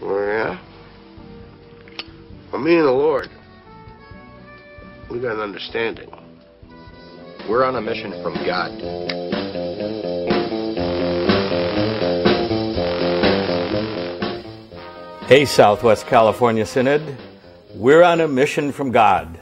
Oh, yeah? Well, me and the Lord, we got an understanding. We're on a mission from God. Hey, Southwest California Synod. We're on a mission from God.